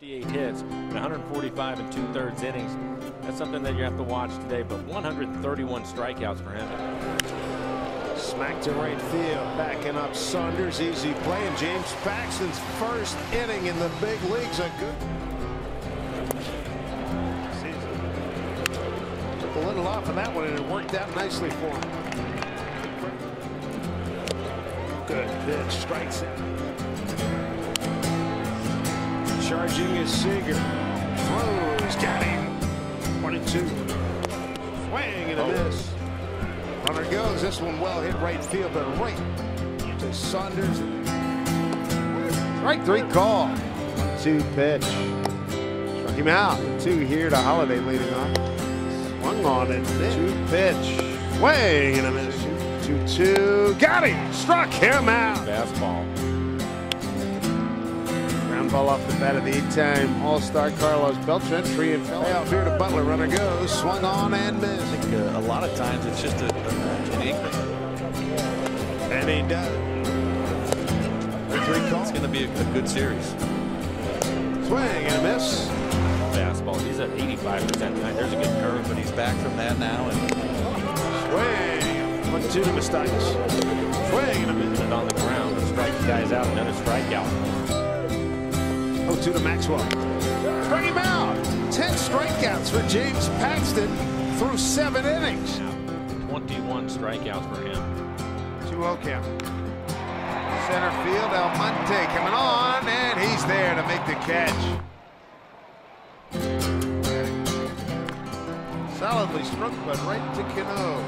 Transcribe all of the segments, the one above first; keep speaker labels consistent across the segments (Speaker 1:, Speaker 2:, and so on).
Speaker 1: 58 hits and 145 and two-thirds innings. That's something that you have to watch today, but 131 strikeouts for him.
Speaker 2: Smack to right field, backing up Saunders, easy play, and James Paxton's first inning in the big leagues. A good season. A little off of that one, and it worked out nicely for him. Good pitch, strikes it. Charging is Seager. Throws, got him. One and two. Swing and a oh. miss. Runner goes. This one well hit right field, but right to Saunders. Strike three call. Two pitch. Struck him out. Two here to Holliday leading off. Swung on it. Two pitch. Swing and a miss. Two two. Got him. Struck him out.
Speaker 1: Fastball.
Speaker 2: Ground ball off the bat of the eight-time All-Star Carlos Beltran. Tree and fell out here to Butler. Runner goes. Swung on and missed.
Speaker 3: I think uh, a lot of times it's just a, a, an increment.
Speaker 2: And he does. Three call.
Speaker 3: It's going to be a, a good series.
Speaker 2: Swing and a miss.
Speaker 1: Fastball. He's at 85% tonight. There's a good curve, but he's
Speaker 3: He's back from that now, and
Speaker 2: Swing. One, two to Moustakas. Swing and a miss.
Speaker 1: it on the ground. The strike guys out. Another strikeout.
Speaker 2: Oh, two to Maxwell. Struck him out. Ten strikeouts for James Paxton through seven innings.
Speaker 1: 21 strikeouts for him.
Speaker 2: 2-0 count. Center field, Almonte coming on, and he's there to make the catch. Solidly struck, but right to Cano.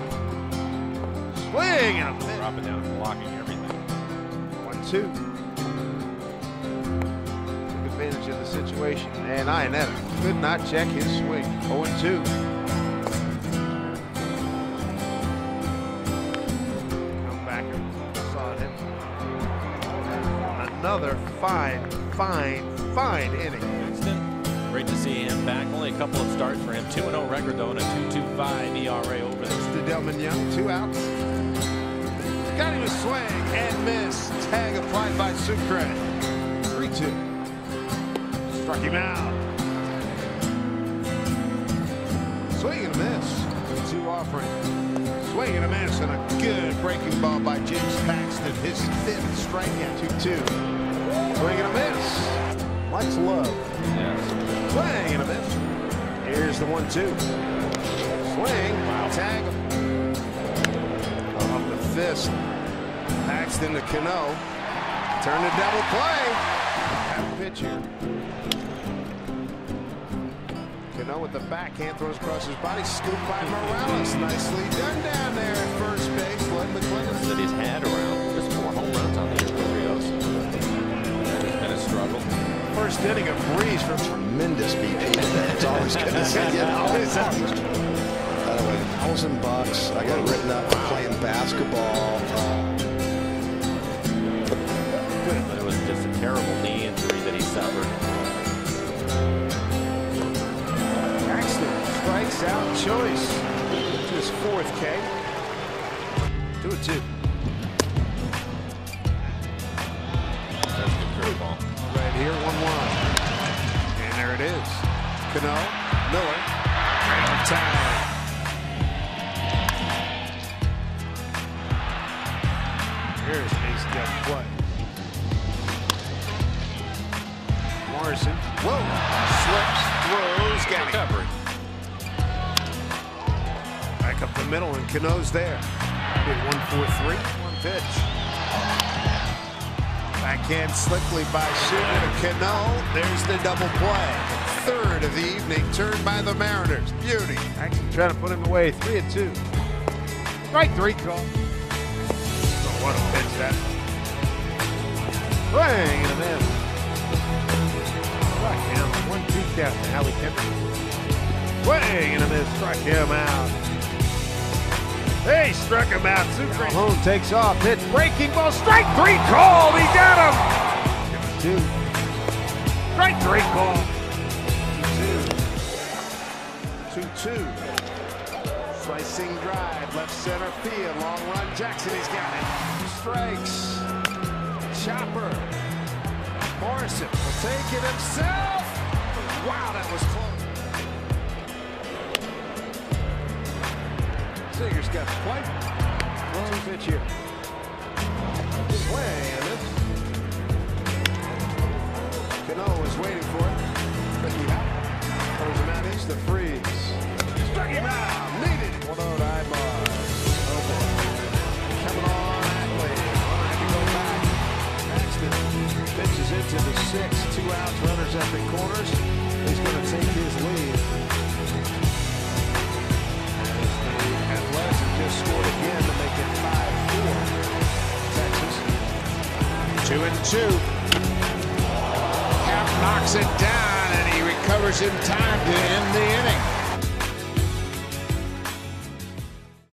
Speaker 2: Swing and a miss.
Speaker 1: Dropping down and blocking everything.
Speaker 2: One, two. The situation. And Iannetta could not check his swing. 0 and 2. Comebacker. Saw him. Another fine, fine, fine inning.
Speaker 1: Great to see him back. Only a couple of starts for him. 2-0 record though, and a 2.25 ERA over this.
Speaker 2: To Delmon Young, two outs. Got him a swing and miss. Tag applied by Sucre. 3-2. Struck him out. Swing and a miss. Two offering. Swing and a miss and a good breaking ball by James Paxton. His fifth strikeout. 2-2. Swing and a miss. Much love.
Speaker 1: Yes.
Speaker 2: Swing and a miss. Here's the one-two. Swing. Tag him. Off the fist. Paxton to Cano. Turn to double play. Half pitch here. Cano with the backhand throws across his body. Scooped by Morales. Nicely done down there at first base. Glenn McClellan.
Speaker 1: that he's had around. Just four home runs on the year for Rios. It's been a struggle.
Speaker 2: First inning of Breeze from
Speaker 4: tremendous BP. That's all I was going to say. You know,
Speaker 2: Always
Speaker 4: by the way, thousand bucks. I got it written up for playing basketball. Uh,
Speaker 2: choice. To his fourth K. Two and two.
Speaker 1: That's a good curveball.
Speaker 2: Right here, 1 1. And there it is. Cano, Miller, right on time. Here's ace dead play. Morrison, whoa, slips, middle, and Cano's there. Hit 1 4 3, one pitch. Backhand slickly by to Cano. There's the double play. Third of the evening, turned by the Mariners. Beauty. Actually trying to put him away. Three and two. Strike three call. Oh, what a pitch that. Swing and a miss. Struck him. One two count to Howie Kemper. Swing and a miss. Struck him out. They struck him out. Sucre. Home takes off. Hit breaking ball. Strike three called. He got him. Two. Strike three called. Two. Two two. Slicing drive. Left center field. Long run. Jackson. He's got it. Strikes. Chopper. Morrison will take it himself. Steps. Play. One pitch here. Swing and miss. Cano is waiting for it. Ricky out. Throws him out. It's the freeze. Struck him out. Needed it. 1 0 to. Oh. Coming on Ackley. Had to go back. Pitches into the six. Two outs. Runners at the corners. He's going to take
Speaker 5: Two and two. Cap knocks it down, and he recovers in time to end the inning.